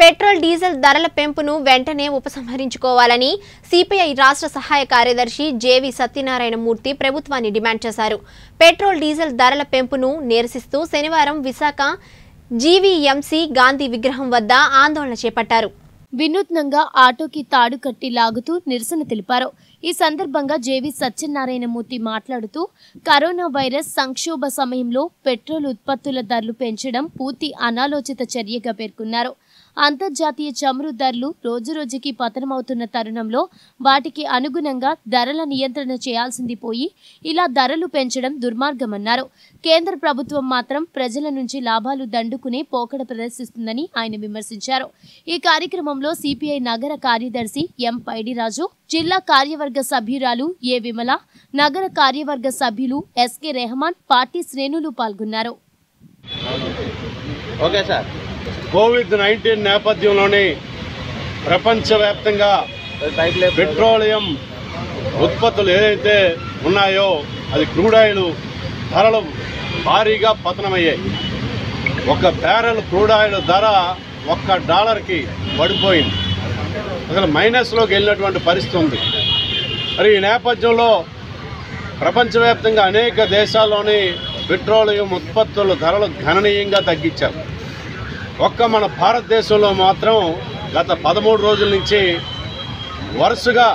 Petrol diesel ధరల పెంపును వెంటనే ఉపసంహరించుకోవాలని సిపిఐ రాష్ట్ర సహాయ కార్యదర్శి జేవి సత్యనారాయణ మూర్తి ప్రభుత్వాన్ని డిమాండ్ చేశారు. పెట్రోల్ డీజిల్ ధరల పెంపును నిరసిస్తూ శనివారం విశాఖ జీవీఎంసీ గాంధీ విగ్రహం వద్ద ఆందోళన చేపట్టారు. వినూత్నంగా ఆటోకి తాడు కట్టి లాగుతూ నిరసన తెలిపారు. ఈ సందర్భంగా జేవి సత్యనారాయణమూర్తి మాట్లాడుతూ కరోనా వైరస్ సంక్షోభ సమయంలో పెట్రోల్ ఉత్పత్తుల ధరలు పెంచడం పూర్తి అనాలోచిత చర్యగా పేర్కొన్నారు. అంతర్జాతీయ చమురు ధరలు రోజురోజుకి పతనమవుతున్న తరుణంలో వాటికి అనుగుణంగా ధరల నియంత్రణ చేయాల్సింది పోయి ఇలా ధరలు పెంచడం దుర్మార్గమన్నారు. కేంద్ర ప్రభుత్వం మాత్రం ప్రజల నుంచి లాభాలు దండుకునే పోకడ ప్రదర్శిస్తుందని ఆయన విమర్శించారు. ఈ కార్యక్రమంలో సిపిఐ నగర కార్యదర్శి ఎం పైడిరాజు జిల్లా కార్యవర్గ సభ్యురాలు ఏ విమల నగర కార్యవర్గ సభ్యులు ఎస్కే రెహమాన్ పార్టీ శ్రేణులు పాల్గొన్నారు. Okay sir. కోవిడ్ నైన్టీన్ నేపథ్యంలోని ప్రపంచవ్యాప్తంగా పెట్రోలియం ఉత్పత్తులు ఏదైతే ఉన్నాయో అది క్రూడ్ ఆయిల్ ధరలు భారీగా పతనమయ్యాయి. ఒక బ్యారెల్ క్రూడ్ ఆయిల్ ధర ఒక్క డాలర్కి పడిపోయింది. అసలు మైనస్లోకి వెళ్ళినటువంటి పరిస్థితి ఉంది. మరి ఈ నేపథ్యంలో ప్రపంచవ్యాప్తంగా అనేక దేశాల్లోని పెట్రోలియం ఉత్పత్తుల ధరలు గణనీయంగా తగ్గించారు. ఒక్క మన భారతదేశంలో మాత్రం గత పదమూడు రోజుల నుంచి వరుసగా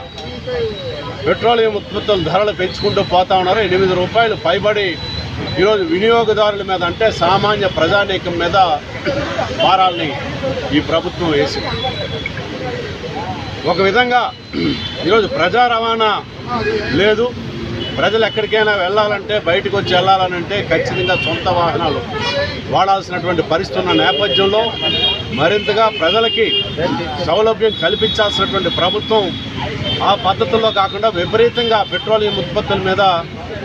పెట్రోలియం ఉత్పత్తుల ధరలు పెంచుకుంటూ పోతా ఉన్నారు. ఎనిమిది రూపాయలు పైబడి ఈరోజు వినియోగదారుల మీద అంటే సామాన్య ప్రజానీకం మీద భారాల్ని ఈ ప్రభుత్వం వేసింది. ఒక విధంగా ఈరోజు ప్రజా రవాణా లేదు. ప్రజలు ఎక్కడికైనా వెళ్ళాలంటే బయటకు వచ్చి వెళ్ళాలనంటే ఖచ్చితంగా సొంత వాహనాలు వాడాల్సినటువంటి పరిస్థితి ఉన్న నేపథ్యంలో మరింతగా ప్రజలకి సౌలభ్యం కల్పించాల్సినటువంటి ప్రభుత్వం ఆ పద్ధతుల్లో కాకుండా విపరీతంగా పెట్రోలియం ఉత్పత్తుల మీద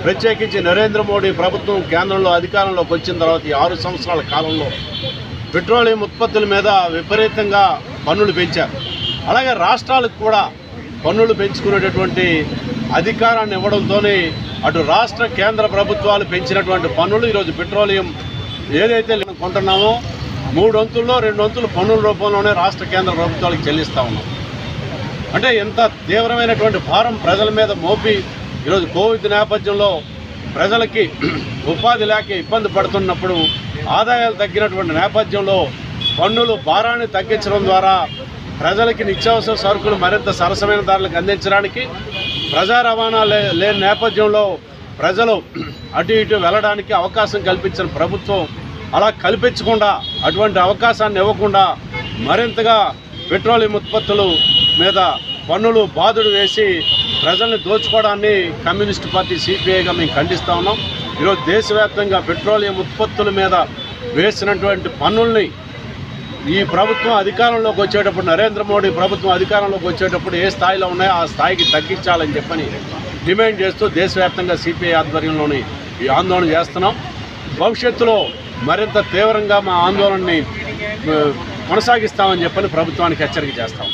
ప్రత్యేకించి నరేంద్ర మోడీ ప్రభుత్వం కేంద్రంలో అధికారంలోకి వచ్చిన తర్వాత ఈ ఆరు సంవత్సరాల కాలంలో పెట్రోలియం ఉత్పత్తుల మీద విపరీతంగా పన్నులు పెంచారు. అలాగే రాష్ట్రాలకు కూడా పన్నులు పెంచుకునేటటువంటి అధికారాన్ని ఇవ్వడంతోనే అటు రాష్ట్ర కేంద్ర ప్రభుత్వాలు పెంచినటువంటి పన్నులు ఈరోజు పెట్రోలియం ఏదైతే కొంటున్నామో మూడు వంతుల్లో రెండు వంతులు పన్నుల రూపంలోనే రాష్ట్ర కేంద్ర ప్రభుత్వాలకు చెల్లిస్తా ఉన్నాం. అంటే ఎంత తీవ్రమైనటువంటి భారం ప్రజల మీద మోపి ఈరోజు కోవిడ్ నేపథ్యంలో ప్రజలకి ఉపాధి లేక ఇబ్బంది పడుతున్నప్పుడు ఆదాయాలు తగ్గినటువంటి నేపథ్యంలో పన్నులు భారాన్ని తగ్గించడం ద్వారా ప్రజలకి నిత్యావసర సరుకులు మరింత సరసమైన ధరలకు అందించడానికి ప్రజా రవాణా లే లేని నేపథ్యంలో ప్రజలు అటు ఇటు వెళ్ళడానికి అవకాశం కల్పించిన ప్రభుత్వం అలా కల్పించకుండా అటువంటి అవకాశాన్ని ఇవ్వకుండా మరింతగా పెట్రోలియం ఉత్పత్తులు మీద పన్నులు బాధుడు వేసి ప్రజల్ని దోచుకోవడాన్ని కమ్యూనిస్ట్ పార్టీ సిపిఐగా మేము ఖండిస్తూ ఉన్నాం. ఈరోజు దేశవ్యాప్తంగా పెట్రోలియం ఉత్పత్తుల మీద వేసినటువంటి పన్నుల్ని ఈ ప్రభుత్వం అధికారంలోకి వచ్చేటప్పుడు నరేంద్ర మోడీ ప్రభుత్వం అధికారంలోకి వచ్చేటప్పుడు ఏ స్థాయిలో ఉన్నాయో ఆ స్థాయికి తగ్గించాలని చెప్పని డిమాండ్ చేస్తూ దేశవ్యాప్తంగా సిపిఐ ఆధ్వర్యంలోని ఈ ఆందోళన చేస్తున్నాం. భవిష్యత్తులో మరింత తీవ్రంగా మా ఆందోళనని కొనసాగిస్తామని చెప్పని ప్రభుత్వానికి హెచ్చరిక చేస్తాం.